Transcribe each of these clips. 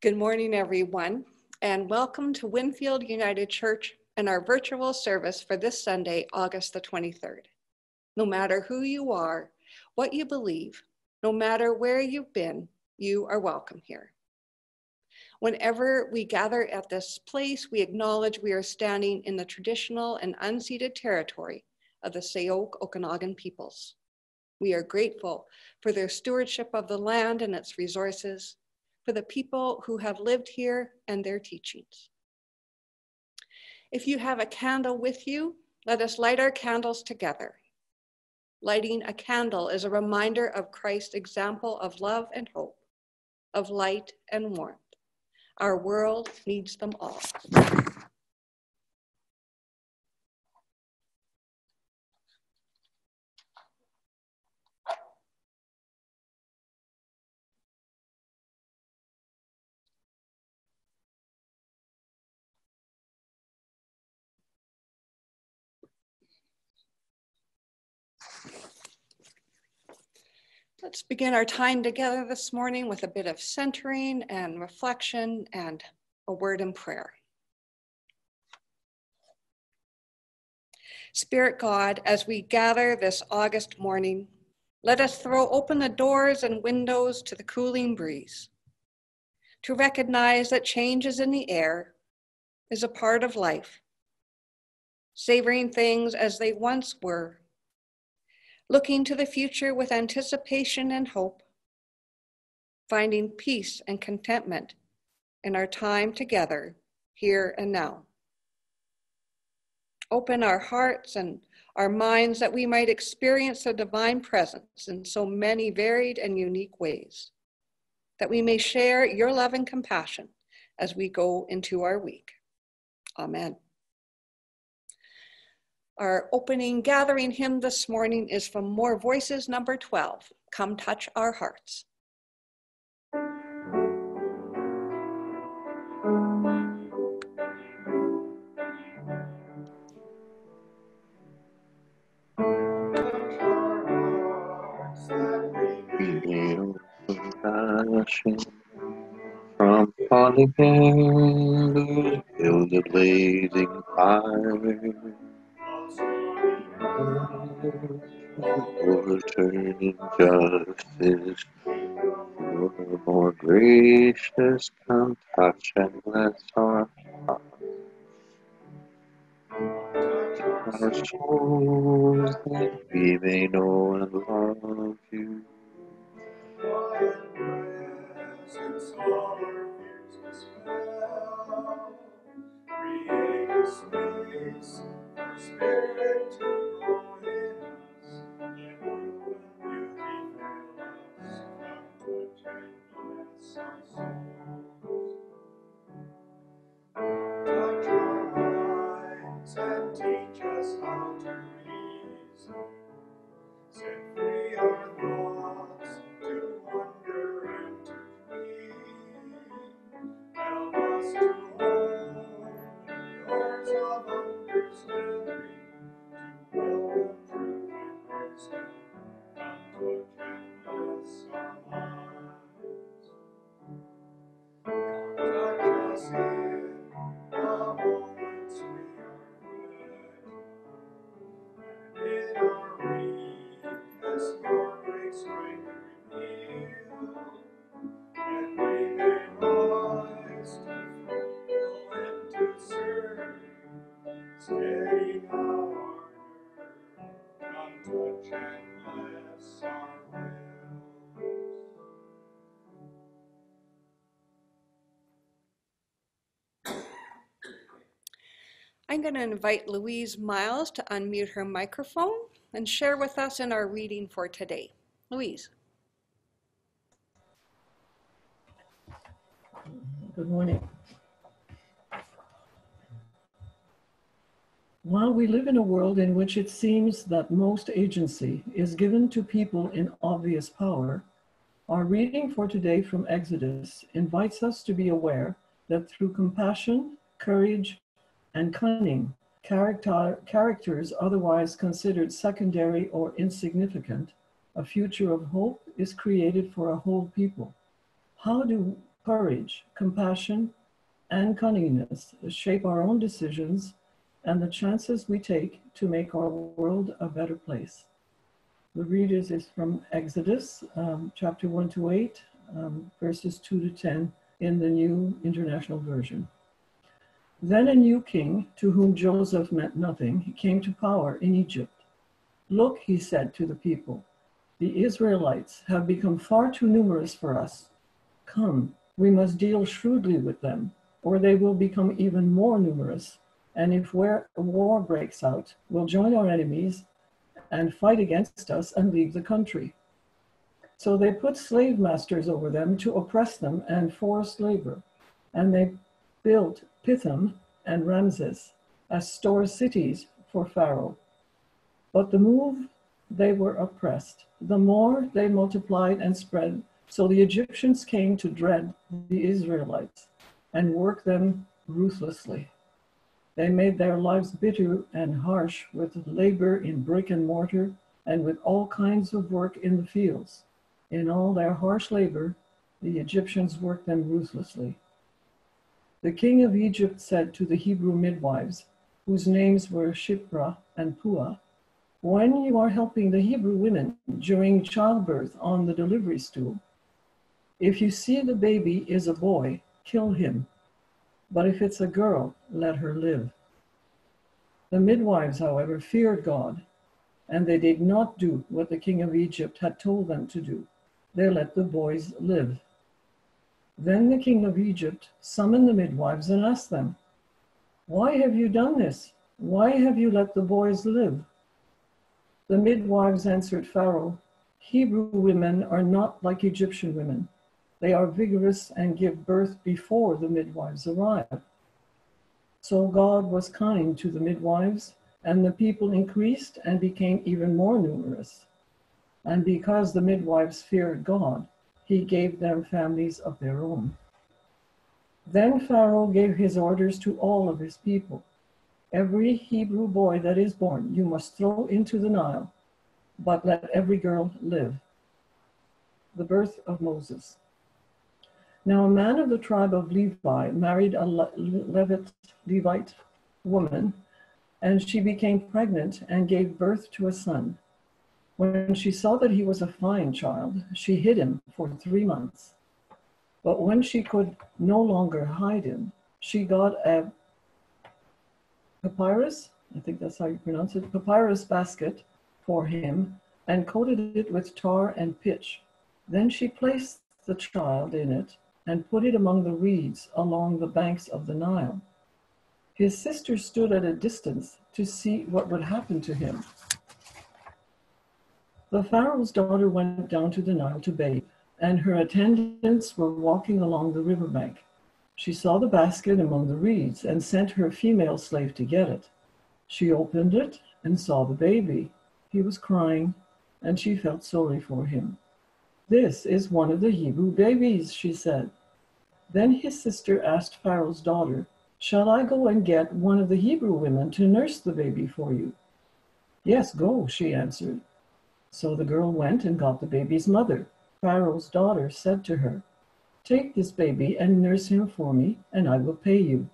Good morning, everyone, and welcome to Winfield United Church and our virtual service for this Sunday, August the 23rd. No matter who you are, what you believe, no matter where you've been, you are welcome here. Whenever we gather at this place, we acknowledge we are standing in the traditional and unceded territory of the Syilx Okanagan peoples. We are grateful for their stewardship of the land and its resources, for the people who have lived here and their teachings. If you have a candle with you, let us light our candles together. Lighting a candle is a reminder of Christ's example of love and hope, of light and warmth. Our world needs them all. Let's begin our time together this morning with a bit of centering and reflection and a word in prayer. Spirit God, as we gather this August morning, let us throw open the doors and windows to the cooling breeze. To recognize that changes in the air is a part of life, savoring things as they once were looking to the future with anticipation and hope, finding peace and contentment in our time together here and now. Open our hearts and our minds that we might experience the divine presence in so many varied and unique ways, that we may share your love and compassion as we go into our week. Amen. Our opening gathering hymn this morning is from More Voices number 12, Come Touch Our Hearts. from falling embers, build a blazing fire overturning justice. You're more gracious, bless our hearts. Our souls that we may know and love you. Create a space for spirit to Jesus. I'm going to invite Louise Miles to unmute her microphone and share with us in our reading for today. Louise. Good morning. While we live in a world in which it seems that most agency is given to people in obvious power, our reading for today from Exodus invites us to be aware that through compassion, courage, and cunning, character, characters otherwise considered secondary or insignificant, a future of hope is created for a whole people. How do courage, compassion, and cunningness shape our own decisions and the chances we take to make our world a better place. The readers is from Exodus um, chapter 1 to 8, um, verses 2 to 10 in the New International Version. Then a new king, to whom Joseph meant nothing, came to power in Egypt. Look, he said to the people, the Israelites have become far too numerous for us. Come, we must deal shrewdly with them, or they will become even more numerous. And if war breaks out, we'll join our enemies and fight against us and leave the country. So they put slave masters over them to oppress them and forced labor. And they built Pithom and Ramses as store cities for Pharaoh. But the more they were oppressed, the more they multiplied and spread. So the Egyptians came to dread the Israelites and work them ruthlessly. They made their lives bitter and harsh with labor in brick and mortar and with all kinds of work in the fields. In all their harsh labor, the Egyptians worked them ruthlessly. The king of Egypt said to the Hebrew midwives, whose names were Shiphrah and Puah, When you are helping the Hebrew women during childbirth on the delivery stool, if you see the baby is a boy, kill him but if it's a girl, let her live. The midwives, however, feared God, and they did not do what the king of Egypt had told them to do. They let the boys live. Then the king of Egypt summoned the midwives and asked them, Why have you done this? Why have you let the boys live? The midwives answered Pharaoh, Hebrew women are not like Egyptian women they are vigorous and give birth before the midwives arrive. So God was kind to the midwives, and the people increased and became even more numerous. And because the midwives feared God, he gave them families of their own. Then Pharaoh gave his orders to all of his people Every Hebrew boy that is born you must throw into the Nile, but let every girl live. The birth of Moses. Now, a man of the tribe of Levi married a Levite, Levite woman, and she became pregnant and gave birth to a son. When she saw that he was a fine child, she hid him for three months. But when she could no longer hide him, she got a papyrus, I think that's how you pronounce it, papyrus basket for him and coated it with tar and pitch. Then she placed the child in it and put it among the reeds along the banks of the Nile. His sister stood at a distance to see what would happen to him. The Pharaoh's daughter went down to the Nile to bathe, and her attendants were walking along the riverbank. She saw the basket among the reeds and sent her female slave to get it. She opened it and saw the baby. He was crying, and she felt sorry for him. This is one of the Hebrew babies, she said. Then his sister asked Pharaoh's daughter, Shall I go and get one of the Hebrew women to nurse the baby for you? Yes, go, she answered. So the girl went and got the baby's mother. Pharaoh's daughter said to her, Take this baby and nurse him for me, and I will pay you.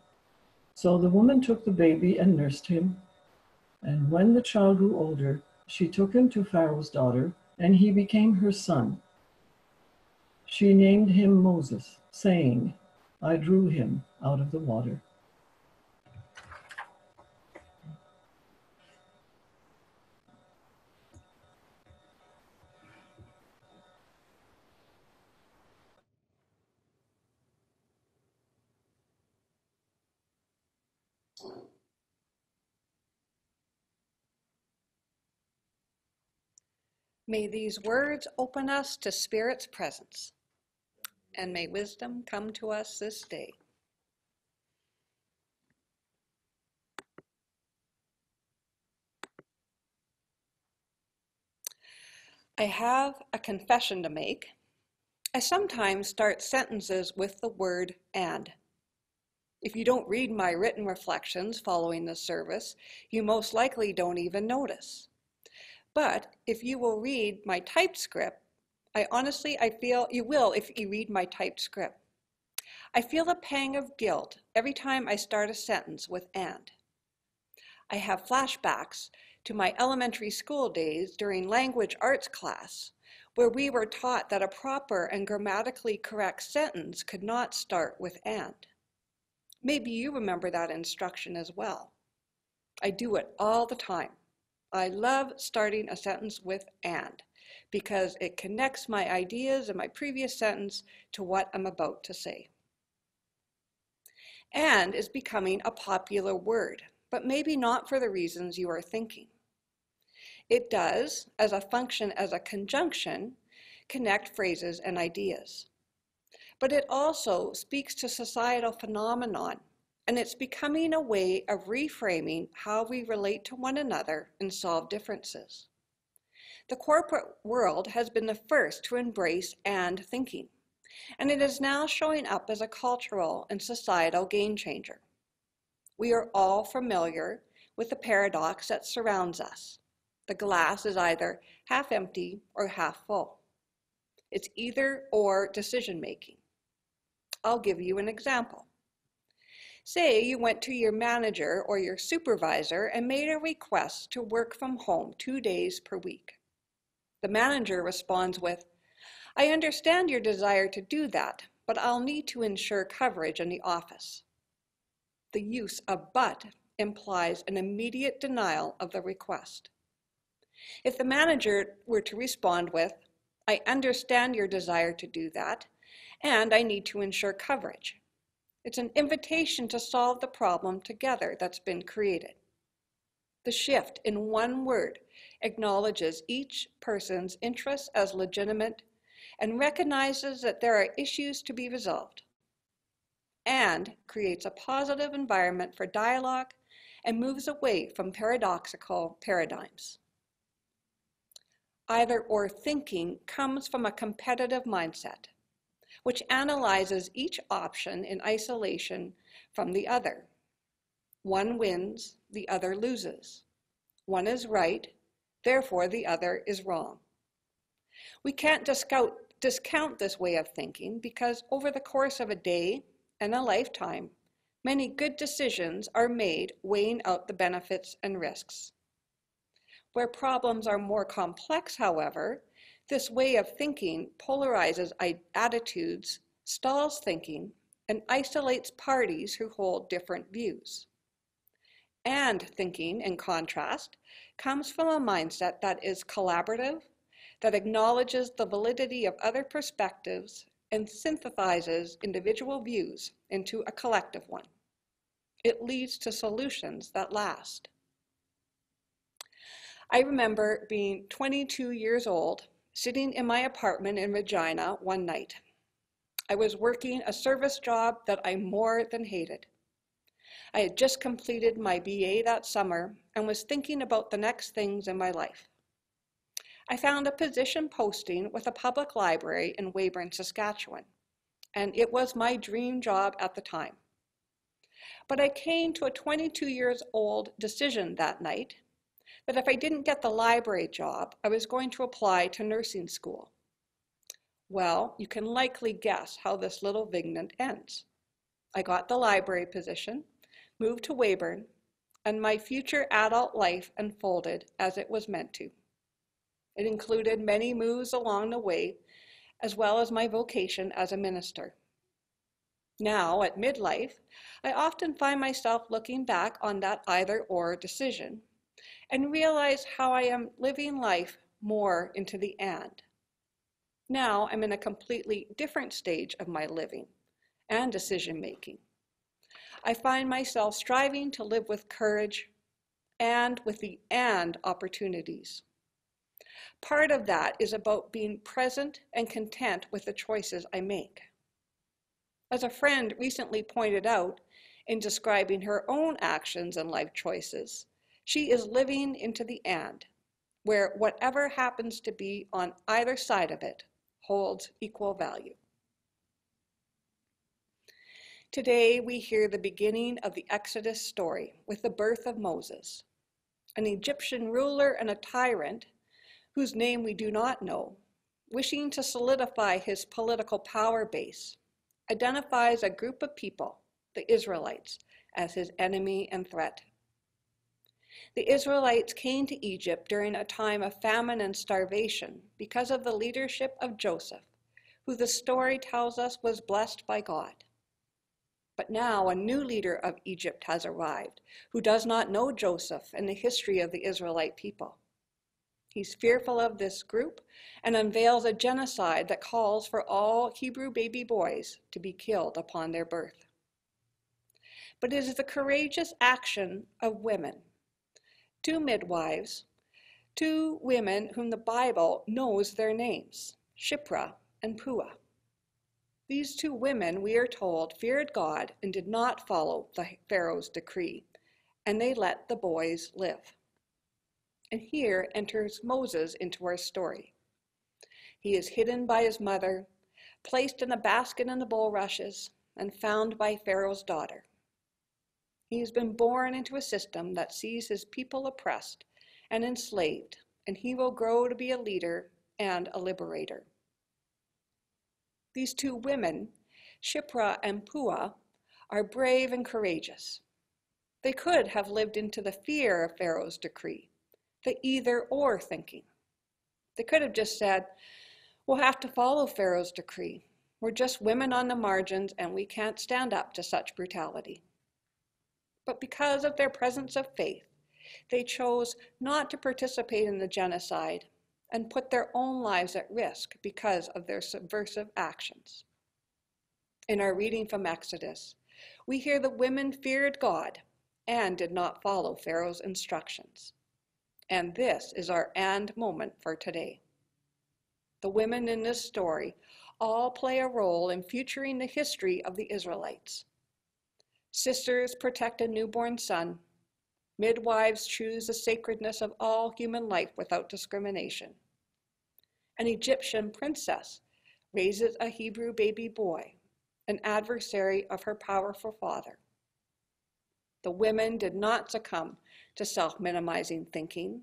So the woman took the baby and nursed him. And when the child grew older, she took him to Pharaoh's daughter, and he became her son. She named him Moses saying, I drew him out of the water. May these words open us to Spirit's presence and may wisdom come to us this day. I have a confession to make. I sometimes start sentences with the word and. If you don't read my written reflections following the service, you most likely don't even notice. But if you will read my typed script, I honestly, I feel you will if you read my typed script. I feel a pang of guilt every time I start a sentence with and. I have flashbacks to my elementary school days during language arts class, where we were taught that a proper and grammatically correct sentence could not start with and. Maybe you remember that instruction as well. I do it all the time. I love starting a sentence with and because it connects my ideas in my previous sentence to what I'm about to say. And is becoming a popular word, but maybe not for the reasons you are thinking. It does, as a function as a conjunction, connect phrases and ideas. But it also speaks to societal phenomenon, and it's becoming a way of reframing how we relate to one another and solve differences. The corporate world has been the first to embrace and thinking, and it is now showing up as a cultural and societal game changer. We are all familiar with the paradox that surrounds us. The glass is either half empty or half full. It's either or decision making. I'll give you an example. Say you went to your manager or your supervisor and made a request to work from home two days per week. The manager responds with, I understand your desire to do that, but I'll need to ensure coverage in the office. The use of but implies an immediate denial of the request. If the manager were to respond with, I understand your desire to do that, and I need to ensure coverage. It's an invitation to solve the problem together that's been created. The shift in one word acknowledges each person's interests as legitimate and recognizes that there are issues to be resolved and creates a positive environment for dialogue and moves away from paradoxical paradigms. Either or thinking comes from a competitive mindset, which analyzes each option in isolation from the other. One wins, the other loses. One is right, therefore the other is wrong. We can't discount, discount this way of thinking because over the course of a day and a lifetime, many good decisions are made weighing out the benefits and risks. Where problems are more complex, however, this way of thinking polarizes attitudes, stalls thinking, and isolates parties who hold different views. And thinking, in contrast, comes from a mindset that is collaborative, that acknowledges the validity of other perspectives, and synthesizes individual views into a collective one. It leads to solutions that last. I remember being 22 years old, sitting in my apartment in Regina one night. I was working a service job that I more than hated. I had just completed my BA that summer and was thinking about the next things in my life. I found a position posting with a public library in Weyburn, Saskatchewan, and it was my dream job at the time. But I came to a 22 years old decision that night that if I didn't get the library job, I was going to apply to nursing school. Well, you can likely guess how this little vignette ends. I got the library position, moved to Weyburn, and my future adult life unfolded as it was meant to. It included many moves along the way, as well as my vocation as a minister. Now, at midlife, I often find myself looking back on that either or decision and realize how I am living life more into the and. Now I'm in a completely different stage of my living and decision making. I find myself striving to live with courage and with the and opportunities. Part of that is about being present and content with the choices I make. As a friend recently pointed out in describing her own actions and life choices, she is living into the and, where whatever happens to be on either side of it holds equal value. Today, we hear the beginning of the Exodus story with the birth of Moses, an Egyptian ruler and a tyrant whose name we do not know, wishing to solidify his political power base, identifies a group of people, the Israelites, as his enemy and threat. The Israelites came to Egypt during a time of famine and starvation because of the leadership of Joseph, who the story tells us was blessed by God. But now a new leader of Egypt has arrived who does not know Joseph and the history of the Israelite people. He's fearful of this group and unveils a genocide that calls for all Hebrew baby boys to be killed upon their birth. But it is the courageous action of women, two midwives, two women whom the Bible knows their names, Shiphrah and Puah. These two women, we are told, feared God and did not follow the Pharaoh's decree, and they let the boys live. And here enters Moses into our story. He is hidden by his mother, placed in a basket in the bulrushes, and found by Pharaoh's daughter. He has been born into a system that sees his people oppressed and enslaved, and he will grow to be a leader and a liberator. These two women, Shiphrah and Puah, are brave and courageous. They could have lived into the fear of Pharaoh's decree, the either or thinking. They could have just said, We'll have to follow Pharaoh's decree. We're just women on the margins and we can't stand up to such brutality. But because of their presence of faith, they chose not to participate in the genocide and put their own lives at risk because of their subversive actions. In our reading from Exodus, we hear the women feared God and did not follow Pharaoh's instructions. And this is our and moment for today. The women in this story all play a role in futuring the history of the Israelites. Sisters protect a newborn son. Midwives choose the sacredness of all human life without discrimination. An Egyptian princess raises a Hebrew baby boy, an adversary of her powerful father. The women did not succumb to self minimizing thinking.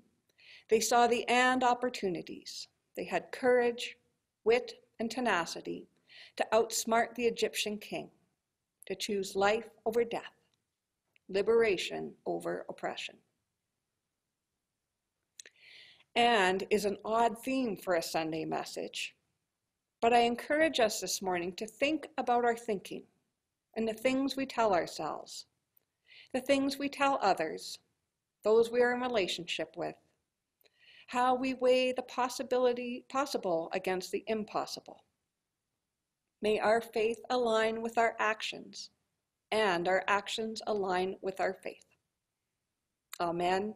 They saw the and opportunities. They had courage, wit, and tenacity to outsmart the Egyptian king, to choose life over death, liberation over oppression. And is an odd theme for a Sunday message, but I encourage us this morning to think about our thinking and the things we tell ourselves, the things we tell others, those we are in relationship with, how we weigh the possibility possible against the impossible. May our faith align with our actions and our actions align with our faith. Amen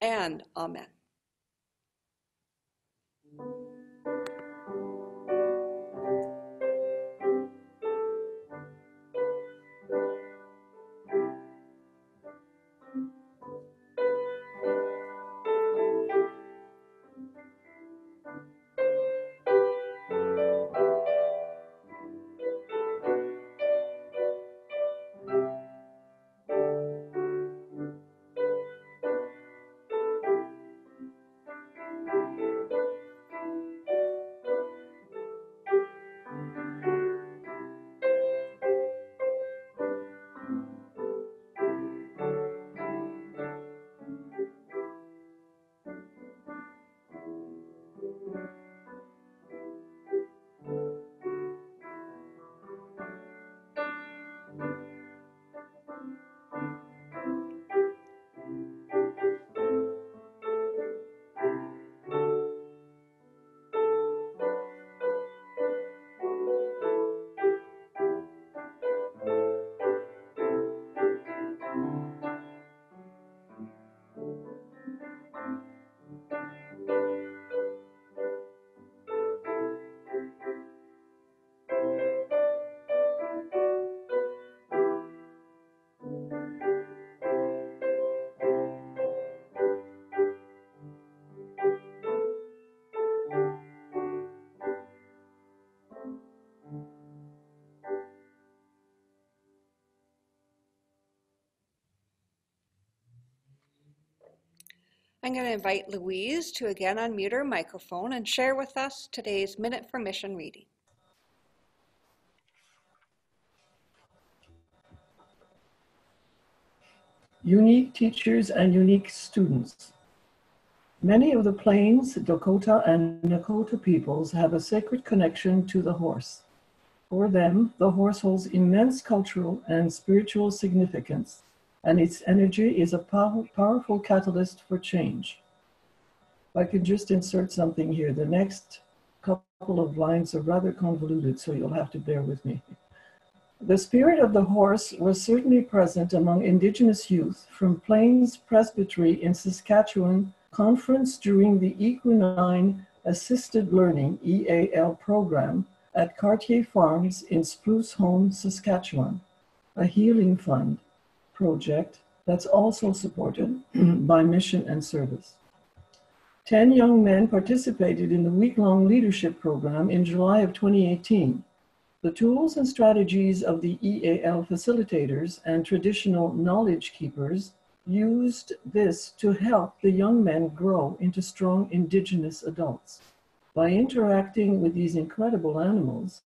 and amen. I'm going to invite Louise to again unmute her microphone and share with us today's Minute for Mission reading. Unique teachers and unique students. Many of the Plains, Dakota, and Nakota peoples have a sacred connection to the horse. For them, the horse holds immense cultural and spiritual significance and its energy is a pow- powerful catalyst for change. If I could just insert something here. The next couple of lines are rather convoluted, so you'll have to bear with me. The spirit of the horse was certainly present among Indigenous youth from Plains Presbytery in Saskatchewan conference during the Equine Assisted Learning EAL program at Cartier Farms in Spruce Home, Saskatchewan, a healing fund project that's also supported by mission and service. Ten young men participated in the week long leadership program in July of 2018. The tools and strategies of the EAL facilitators and traditional knowledge keepers used this to help the young men grow into strong Indigenous adults. By interacting with these incredible animals,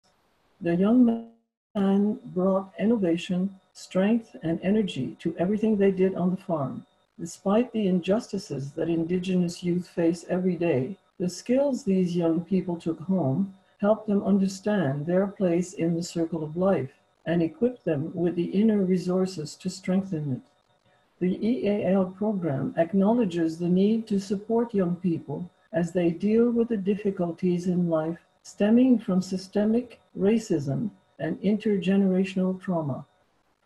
the young man brought innovation, strength, and energy to everything they did on the farm. Despite the injustices that Indigenous youth face every day, the skills these young people took home helped them understand their place in the circle of life and equip them with the inner resources to strengthen it. The EAL program acknowledges the need to support young people as they deal with the difficulties in life stemming from systemic racism and intergenerational trauma.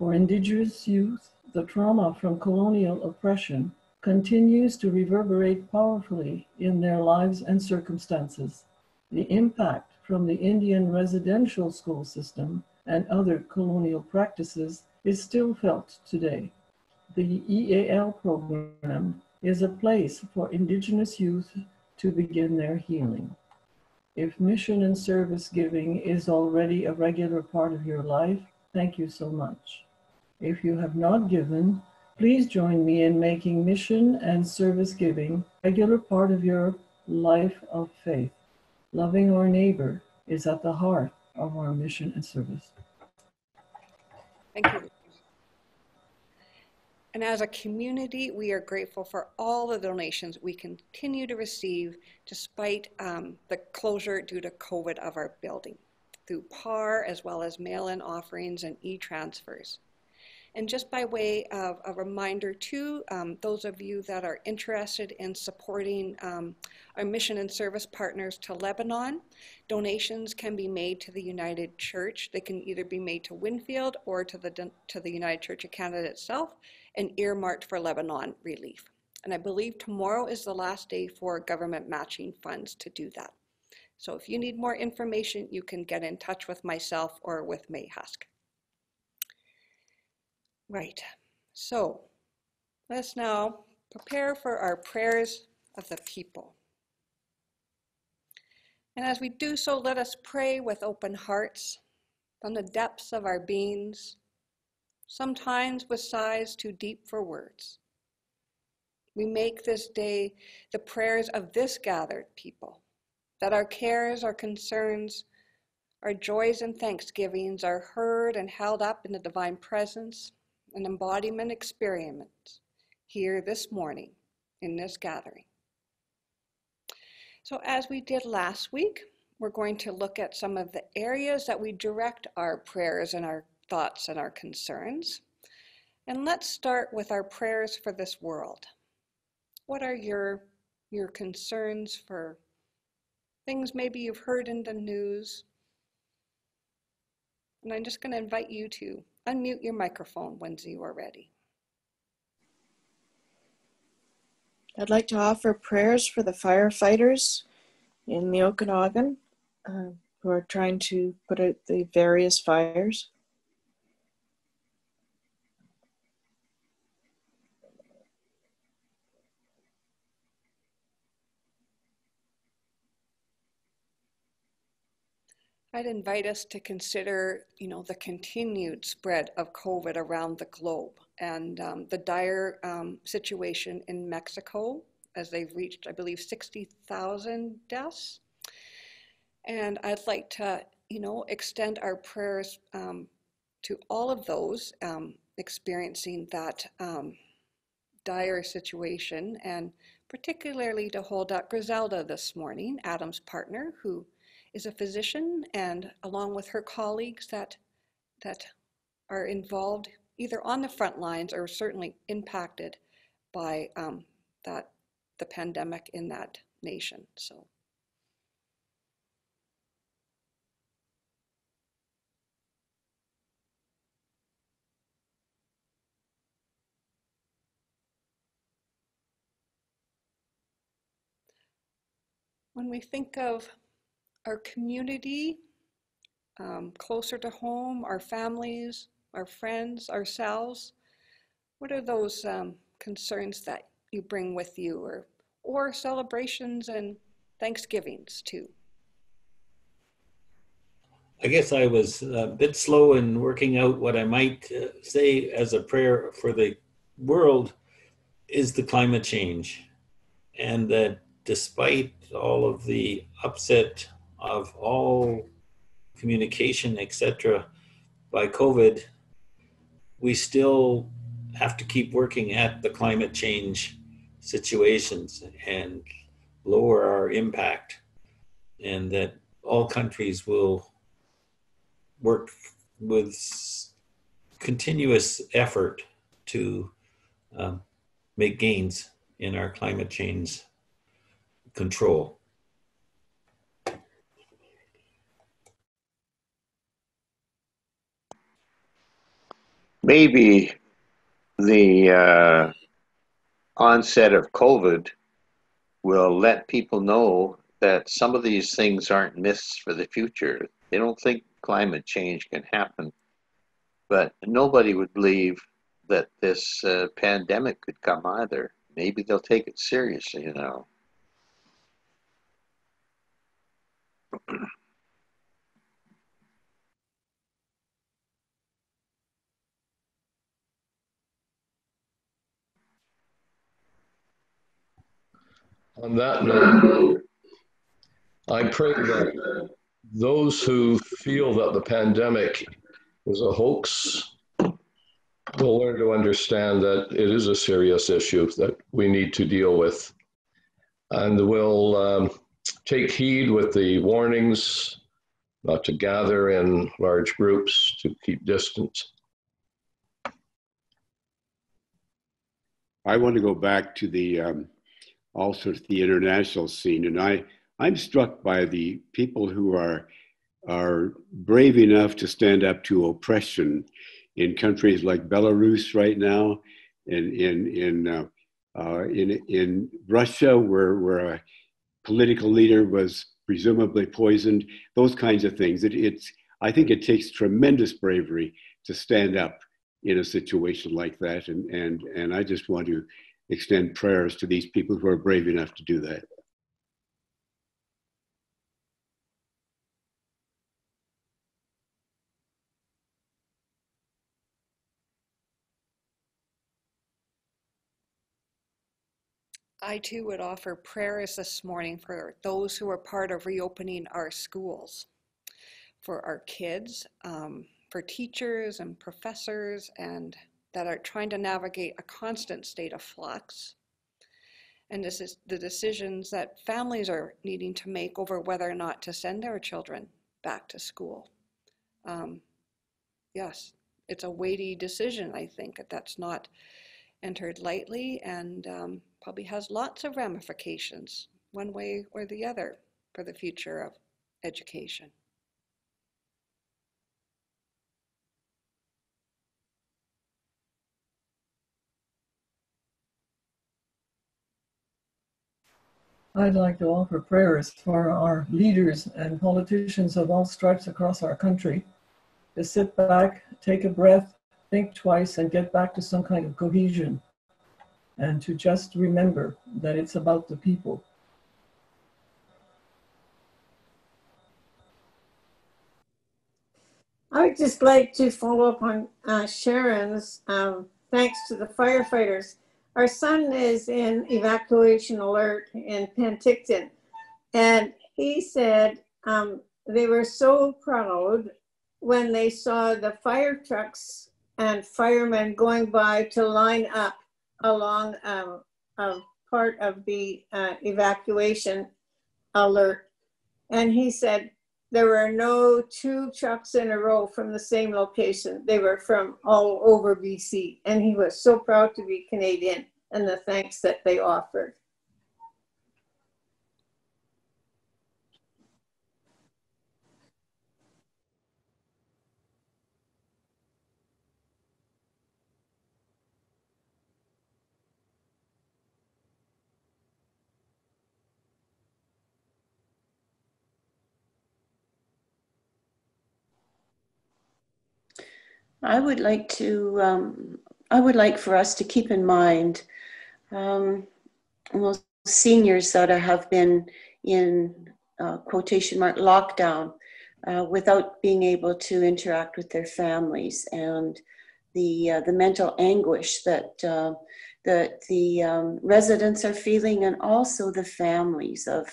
For Indigenous youth, the trauma from colonial oppression continues to reverberate powerfully in their lives and circumstances. The impact from the Indian residential school system and other colonial practices is still felt today. The EAL program is a place for Indigenous youth to begin their healing. If mission and service giving is already a regular part of your life, thank you so much. If you have not given, please join me in making mission and service giving a regular part of your life of faith. Loving our neighbor is at the heart of our mission and service. Thank you. And as a community, we are grateful for all the donations we continue to receive despite um, the closure due to COVID of our building through PAR as well as mail-in offerings and e-transfers. And just by way of a reminder to um, those of you that are interested in supporting um, our mission and service partners to Lebanon, donations can be made to the United Church. They can either be made to Winfield or to the, to the United Church of Canada itself and earmarked for Lebanon relief. And I believe tomorrow is the last day for government matching funds to do that. So if you need more information, you can get in touch with myself or with May Husk. Right, so let's now prepare for our prayers of the people. And as we do so, let us pray with open hearts from the depths of our beings, sometimes with sighs too deep for words. We make this day the prayers of this gathered people, that our cares, our concerns, our joys and thanksgivings are heard and held up in the divine presence an embodiment experiment here this morning in this gathering. So as we did last week, we're going to look at some of the areas that we direct our prayers and our thoughts and our concerns. And let's start with our prayers for this world. What are your, your concerns for things maybe you've heard in the news? And I'm just going to invite you to Unmute your microphone when you are ready. I'd like to offer prayers for the firefighters in the Okanagan uh, who are trying to put out the various fires. I'd invite us to consider, you know, the continued spread of COVID around the globe and um, the dire um, situation in Mexico as they've reached, I believe, 60,000 deaths. And I'd like to, you know, extend our prayers um, to all of those um, experiencing that um, dire situation and particularly to hold up Griselda this morning, Adam's partner, who is a physician and along with her colleagues that, that are involved either on the front lines or certainly impacted by um, that the pandemic in that nation. So. When we think of our community um, closer to home, our families, our friends, ourselves, what are those um, concerns that you bring with you or, or celebrations and Thanksgivings too? I guess I was a bit slow in working out what I might uh, say as a prayer for the world is the climate change. And that despite all of the upset of all communication, etc., by COVID, we still have to keep working at the climate change situations and lower our impact, and that all countries will work with continuous effort to um, make gains in our climate change control. Maybe the uh, onset of COVID will let people know that some of these things aren't myths for the future. They don't think climate change can happen, but nobody would believe that this uh, pandemic could come either. Maybe they'll take it seriously you know. On that note, I pray that those who feel that the pandemic is a hoax will learn to understand that it is a serious issue that we need to deal with. And will um, take heed with the warnings not to gather in large groups, to keep distance. I want to go back to the um, also to the international scene. And I, I'm struck by the people who are, are brave enough to stand up to oppression in countries like Belarus right now, and in, in, uh, uh, in, in Russia, where, where a political leader was presumably poisoned, those kinds of things. It, it's, I think it takes tremendous bravery to stand up in a situation like that. And, and, and I just want to extend prayers to these people who are brave enough to do that. I too would offer prayers this morning for those who are part of reopening our schools, for our kids, um, for teachers and professors and that are trying to navigate a constant state of flux. And this is the decisions that families are needing to make over whether or not to send their children back to school. Um, yes, it's a weighty decision, I think. That's not entered lightly and um, probably has lots of ramifications, one way or the other, for the future of education. I'd like to offer prayers for our leaders and politicians of all stripes across our country to sit back, take a breath, think twice, and get back to some kind of cohesion. And to just remember that it's about the people. I would just like to follow up on uh, Sharon's um, thanks to the firefighters our son is in evacuation alert in Penticton. And he said um, they were so proud when they saw the fire trucks and firemen going by to line up along um, a part of the uh, evacuation alert. And he said there were no two trucks in a row from the same location. They were from all over BC. And he was so proud to be Canadian and the thanks that they offered. I would like to, um, I would like for us to keep in mind um, seniors that have been in uh, quotation mark lockdown uh, without being able to interact with their families and the uh, the mental anguish that uh, that the um, residents are feeling and also the families of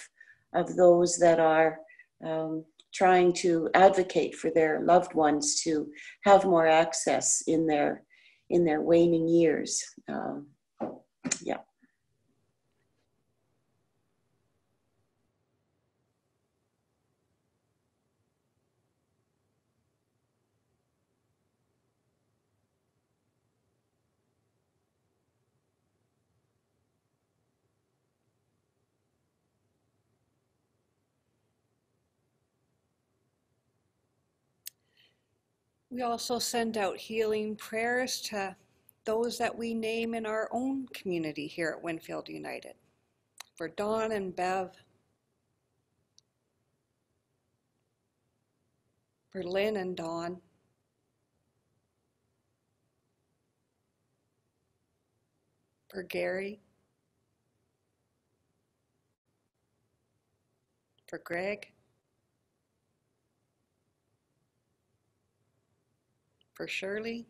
of those that are um, trying to advocate for their loved ones to have more access in their in their waning years. Um, yeah. We also send out healing prayers to those that we name in our own community here at Winfield United. For Dawn and Bev, for Lynn and Dawn, for Gary, for Greg, for Shirley.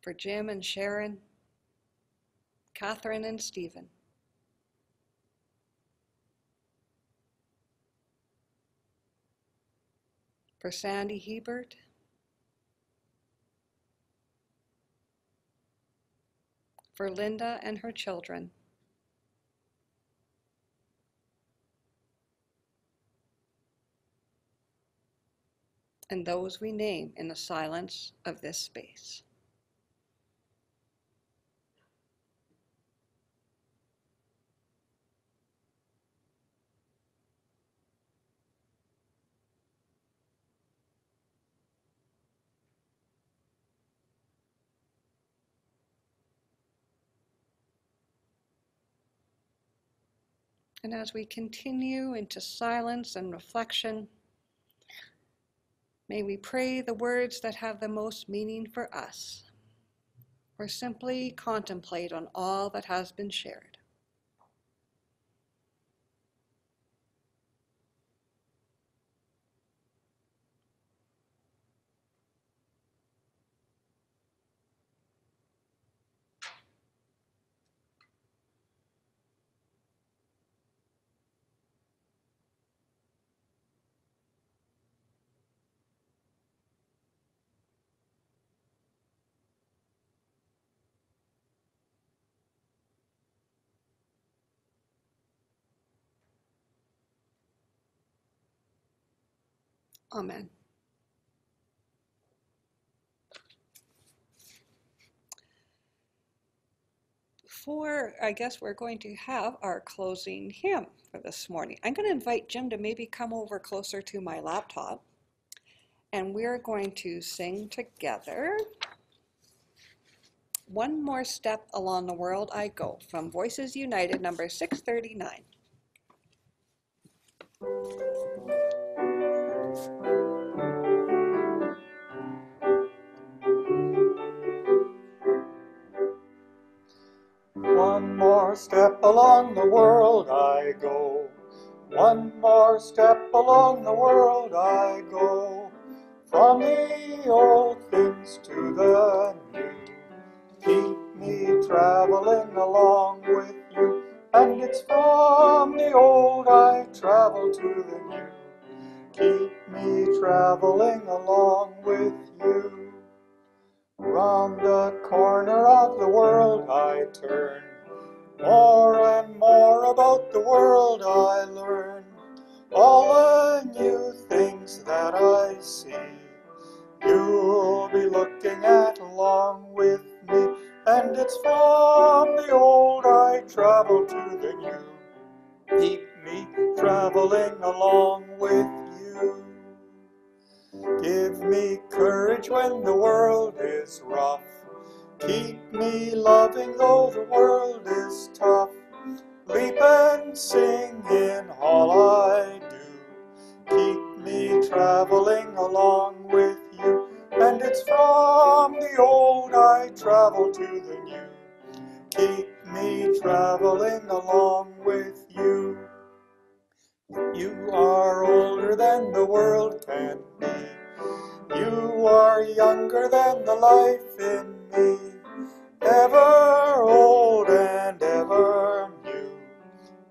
For Jim and Sharon, Catherine and Stephen. For Sandy Hebert. For Linda and her children. And those we name in the silence of this space. And as we continue into silence and reflection, May we pray the words that have the most meaning for us, or simply contemplate on all that has been shared. Amen. For, I guess we're going to have our closing hymn for this morning. I'm going to invite Jim to maybe come over closer to my laptop. And we're going to sing together. One More Step Along the World I Go from Voices United, number 639. More step along the world I go. One more step along the world I go. From the old things to the new. Keep me traveling along with you. And it's from the old I travel to the new. Keep me traveling along with you. Round the corner of the world I turn, more and more about the world I learn, all the new things that I see. You'll be looking at along with me, and it's from the old I travel to the new. Keep me traveling along with you. Give me courage when the world is rough. Keep me loving though the world is tough. Leap and sing in all I do. Keep me traveling along with you. And it's from the old I travel to the new. Keep me traveling along with you. You are older than the world can be. You are younger than the life in me. Ever old and ever new.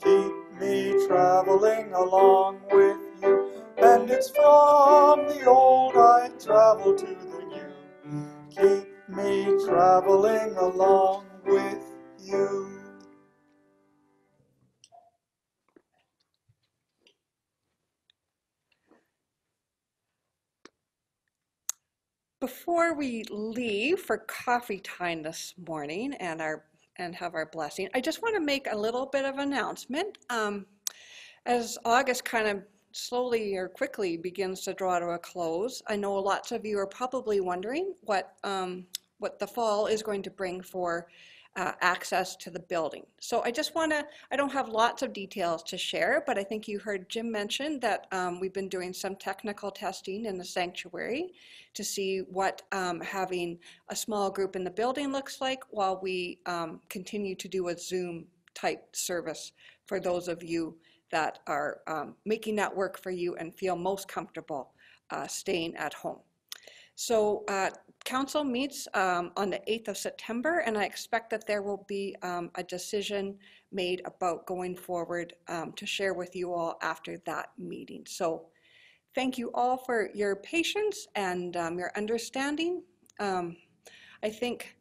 Keep me traveling along with you. And it's from the old I travel to the new. Keep me traveling along with you. Before we leave for coffee time this morning and our and have our blessing, I just want to make a little bit of announcement. Um, as August kind of slowly or quickly begins to draw to a close, I know lots of you are probably wondering what um, what the fall is going to bring for uh, access to the building. So I just want to, I don't have lots of details to share, but I think you heard Jim mention that um, we've been doing some technical testing in the sanctuary to see what um, having a small group in the building looks like while we um, continue to do a Zoom type service for those of you that are um, making that work for you and feel most comfortable uh, staying at home. So uh, council meets um, on the 8th of September, and I expect that there will be um, a decision made about going forward um, to share with you all after that meeting. So thank you all for your patience and um, your understanding. Um, I think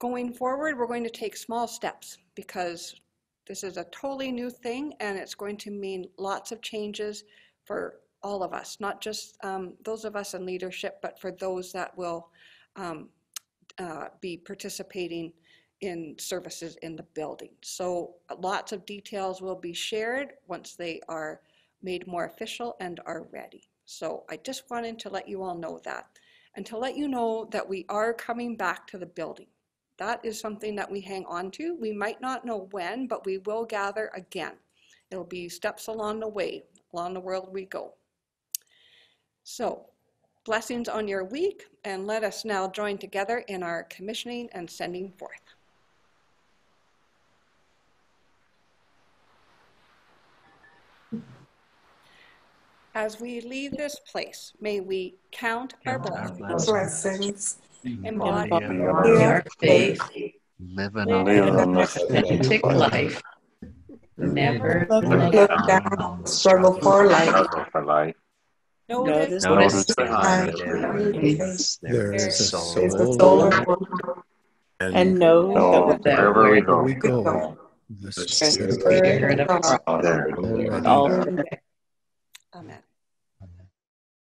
going forward, we're going to take small steps because this is a totally new thing and it's going to mean lots of changes for all of us, not just um, those of us in leadership, but for those that will um, uh, be participating in services in the building. So lots of details will be shared once they are made more official and are ready. So I just wanted to let you all know that and to let you know that we are coming back to the building. That is something that we hang on to. We might not know when, but we will gather again. It'll be steps along the way, along the world we go. So Blessings on your week, and let us now join together in our commissioning and sending forth. As we leave this place, may we count our blessings, embody our faith, live an authentic life, never look down, struggle for life. Notice, Notice behind there is. a soul, a soul and, and know know that that wherever wherever we we go, go, the Spirit Spirit of of God. God already already. Amen.